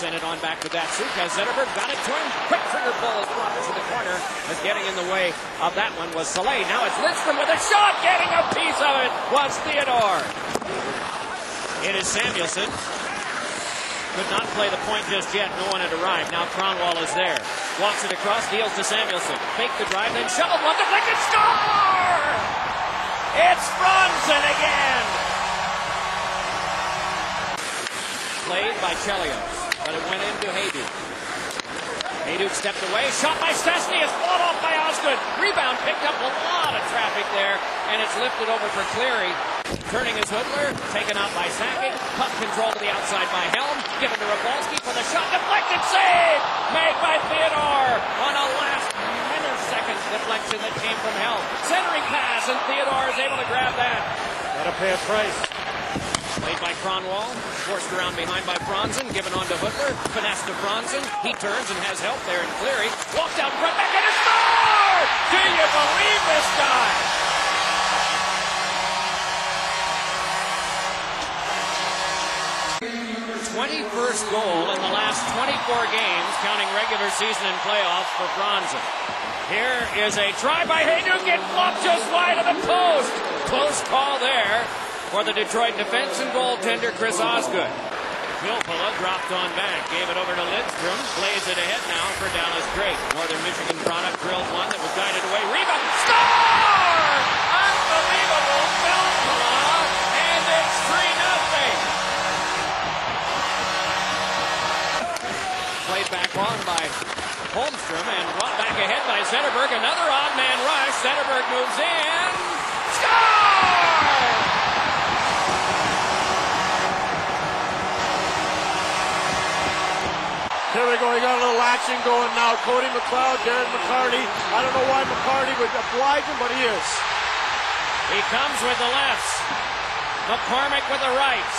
sent it on back to Datsyuk as Zetterberg got it to him. Quick finger pull as brought to the corner as getting in the way of that one was Salei. Now it's Lidstrom with a shot. Getting a piece of it was Theodore. It is Samuelsson. Could not play the point just yet. No one had arrived. Now Kronwall is there. Walks it across, deals to Samuelsson. Fake the drive, then shoveled one deflected. Score! It's Franzen again. Played by Chelios, but it went into Hejduk. Hejduk stepped away. Shot by Stastny. It's fought off by Osgood. Rebound picked up a lot of traffic there, and it's lifted over for Cleary. Turning his Hudler, taken out by Sakic. Puck control to the outside by Helm. Given to Rafalski for the shot. Deflected save made by Theodore on a last millisecond deflection that came from Helm. Centering pass, and Theodore is able to grab that. Pay a price. Played by Kronwall. forced around behind by Franzen, given on to Hudler, finesse to Franzen, he turns and has help there in Cleary, walked out front, back and score! Do you believe this guy? 21st goal in the last 24 games, counting regular season and playoffs for Franzen. Here is a try by Hejduk. It flopped just wide of the post. Close call there for the Detroit defense and goaltender Chris Osgood. Filppula dropped on back, gave it over to Lidstrom, plays it ahead now for Dallas Drake. Northern Michigan product drilled one that was guided away. Rebound, score! Unbelievable Filppula, and it's 3 nothing. Played back on by Holmstrom and brought back ahead by Zetterberg. Another odd man rush. Zetterberg moves in. Score! Here we go. He got a little action going now. Cody McLeod, Darren McCarty. I don't know why McCarty would oblige him, but he is. He comes with the lefts. McCormick with the rights.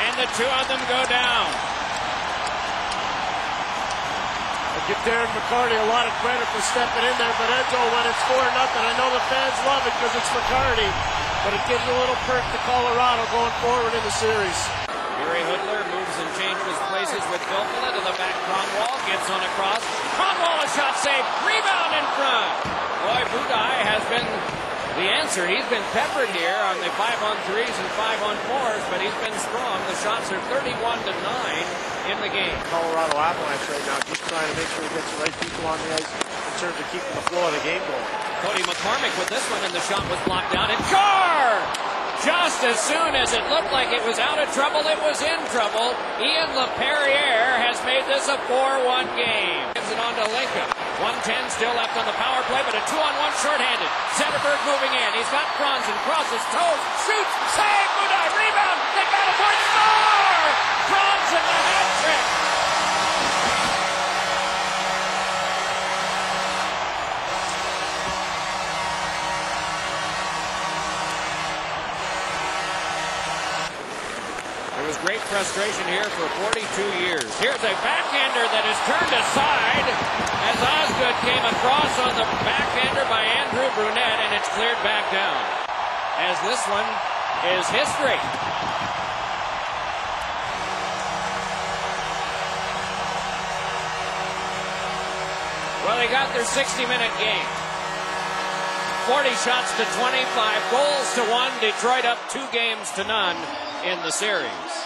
And the two of them go down. I give Darren McCarty a lot of credit for stepping in there, but Edzo, when it's 4 nothing, I know the fans love it because it's McCarty, but it gives a little perk to Colorado going forward in the series. Jiri Hudler moves and places with Filppula to the back. Kronwall gets on across. Kronwall a shot save. Rebound in front. Boy, Budaj has been the answer. He's been peppered here on the five on threes and five on fours, but he's been strong. The shots are 31 to 9 in the game. Colorado Avalanche right now, just trying to make sure he gets the right people on the ice in terms of keeping the flow of the game going. Cody McCormick with this one, and the shot was blocked down. And Carr! Just as soon as it looked like it was out of trouble, it was in trouble. Ian LaPerriere has made this a 4-1 game. Gives it on to Lincoln. 110 still left on the power play, but a two-on-one shorthanded. Zetterberg moving in. He's got Franzen, crosses, toes, shoots, save, Budaj, rebound. They got a point, score! Was great frustration here for 42 years. Here's a backhander that is turned aside as Osgood came across on the backhander by Andrew Brunette, and it's cleared back down. As this one is history. Well, they got their 60-minute game. 40 shots to 25, goals to one. Detroit up two games to none in the series.